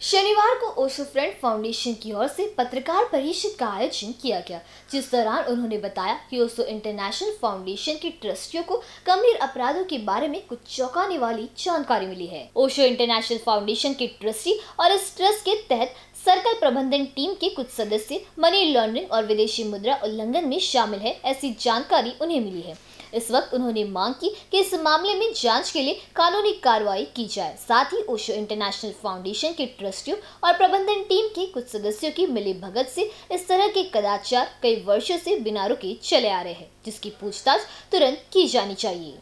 शनिवार को Osho friend foundation की ओर से पत्रकार परिषद का आयोजन किया गया, जिस दौरान उन्होंने बताया कि ओशो इंटरनेशनल फाउंडेशन के ट्रस्टियों को गंभीर अपराधों के बारे में कुछ चौंकाने वाली जानकारी मिली है। ओशो इंटरनेशनल फाउंडेशन के ट्रस्टी और इस ट्रस्ट के तहत सर्कल प्रबंधन टीम के कुछ सदस्य मनी लॉन्ड्रिंग और विदेशी मुद्रा उल्लंघन में शामिल है, ऐसी जानकारी उन्हें मिली है। इस वक्त उन्होंने मांग की कि इस मामले में जाँच के लिए कानूनी कार्रवाई की जाए। साथ ही ओशो इंटरनेशनल फाउंडेशन के ट्रस्टियों और प्रबंधन टीम के कुछ सदस्यों की मिली भगत से इस तरह के कदाचार कई वर्षों से बिना रुके चले आ रहे हैं, जिसकी पूछताछ तुरंत की जानी चाहिए।